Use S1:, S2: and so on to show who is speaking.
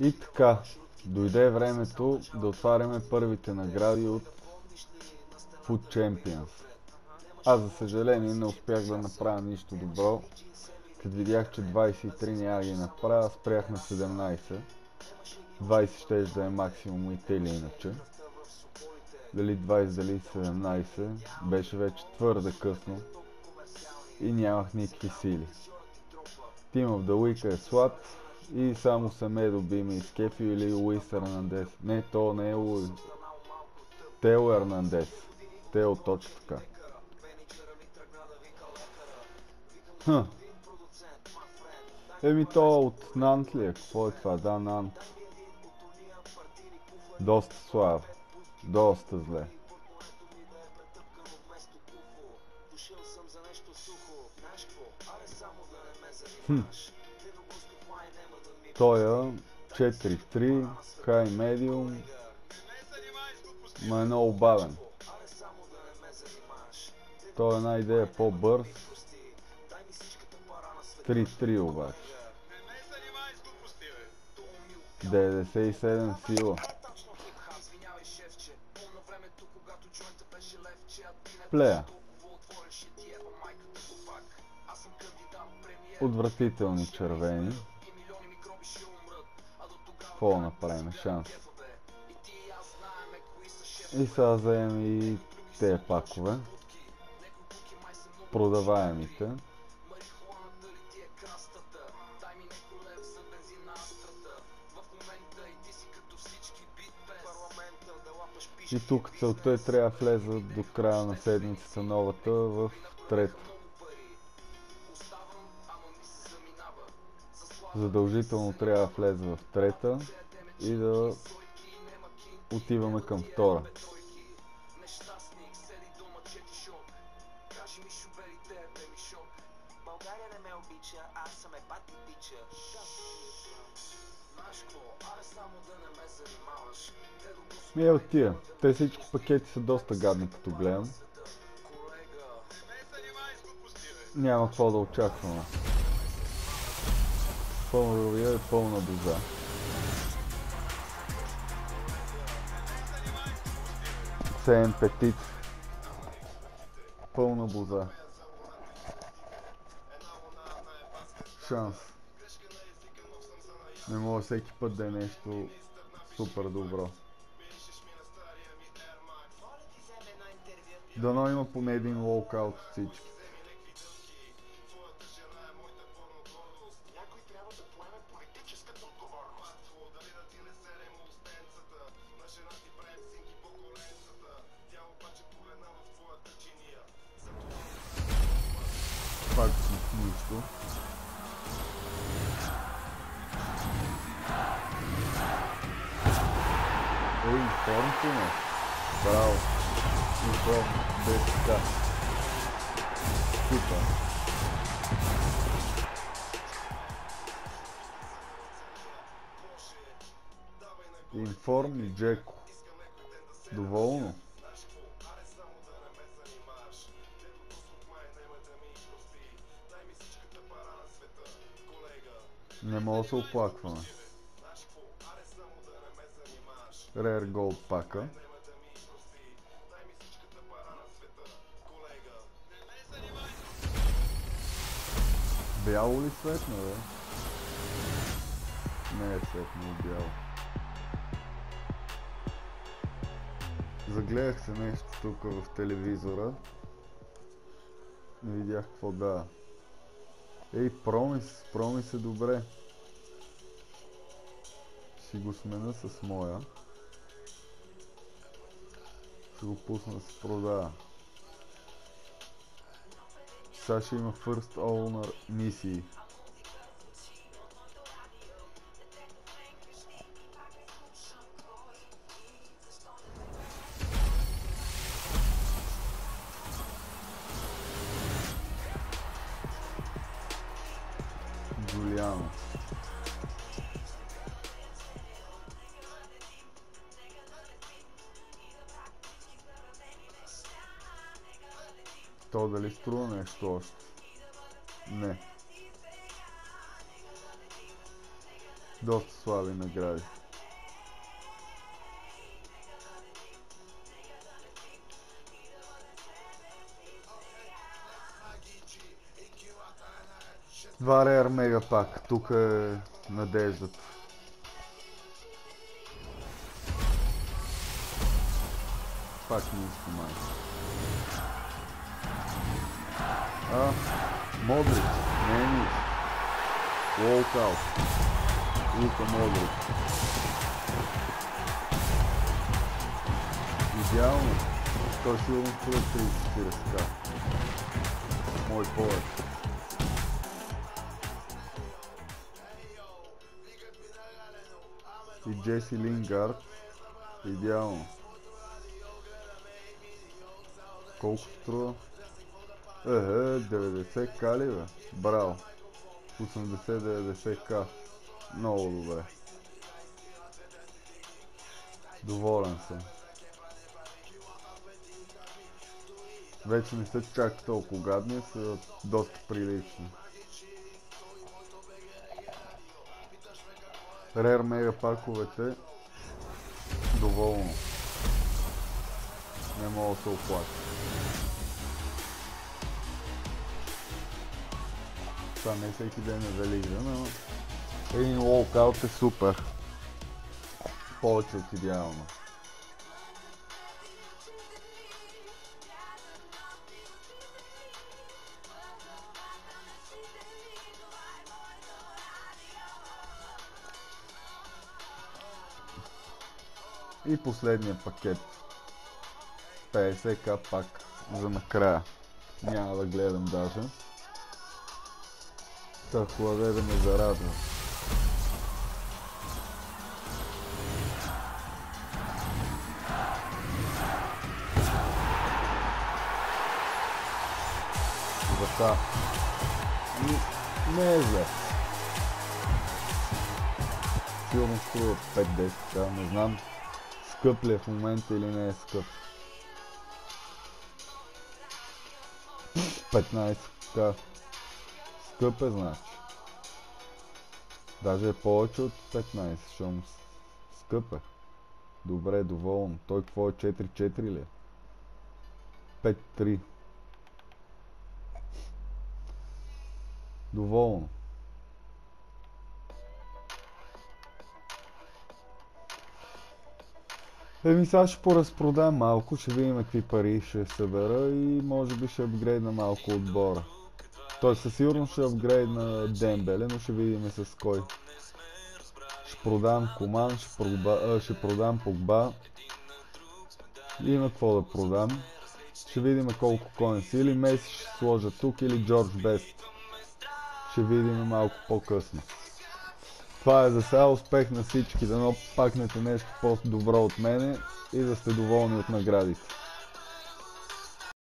S1: И така, дойде времето да отваряме първите награди от Food Champions. Аз за съжаление не успях да направя нищо добро. Като видях, че 23 няма ги направя, спрях на 17. 20 ще да е максимум и те или иначе. Дали 20, дали 17, беше вече твърде късно и нямах никакви сили. Team of the Week е слаб и само Семедо би ме изкефи или Луис Ернандес. Не, то не е Луис. Тео Ернандес. Тео точно така. Хм. Еми то от Нант ли е? Какво е това? Да, Нант. Доста слабо. Доста зле. Хм. Тоя 4-3, хай медиум, ма е много бавен. Той е една идея по-бърз. 3-3 обаче. 97 сила. Плея. Отвратителни червени. Какво направим? Шанс. И сега вземем и тези пакове. Продаваемите. И тук целта е трябва да влеза до края на седмицата новата в трета. Задължително трябва да влезе в трета и да отиваме към втора. Ми е от тия. Те всички пакети са доста гадни като гледам. Няма какво да очакваме. Пълна ровия е пълна доза. Сеем петит. Пълна боза. Шанс. Не мога всеки път да е нещо супер добро. Дано има поне един лоукаут от всички. Пак си нищо. Ей, форм има. Браво. Информ, БСК. Супер. Информ и Джеко. Доволно? Не мога да се оплакваме. Rare Gold пака. Бяло ли светна, бе? Не е светно, бяло. Загледах се нещо тук в телевизора. Не видях какво да. Ей, промис, промис е добре. Ще го смена с моя. Ще го пусна се продава. Сега ще има First Owner мисии. Джулиано. То дали струва нещо още? Не. Доста слаби Два Rare Мега пак. Тук е надеждата. Пак нищо май. А, Модрич. Не е нищо. Лоукаут. Лука Модрич. Идеално. Той сигурно струва 30-40к. Мой повече. И Джеси Лингард. Идеално. Колко струва? Ехе, 90 кали бе. Браво. 80-90к. Много добре. Доволен съм. Вече не са чак толкова гадни, са доста прилични. Рер мега паковете доволно. Не мога да се оплача. Това не всеки ден е великден, но един лоукаут е супер. Повече от идеално. И последния пакет. 50к пак за накрая. Няма да гледам даже. Та хладе да ме зарадва. Врата. Не е зле. Сигурно струва 5-10 така, не знам скъп ли е в момента или не е скъп. 15 така. Скъп е значи. Даже е повече от 15, защото скъп е. Добре, доволно. Той какво е 4-4 ли е? 5-3. Доволно. Еми сега ще поразпродам малко, ще видим какви пари ще събера и може би ще апгрейдна малко отбора. Той със сигурност ще апгрейдна Дембеле, но ще видим с кой. Ще продам Коман, ще, проба, ще продам Погба. Има какво да продам. Ще видим колко коин си. Или Меси ще сложа тук, или Джордж Бест. Ще видим малко по-късно. Това е за сега. Успех на всички. Дано пакнете нещо по-добро от мене и да сте доволни от наградите.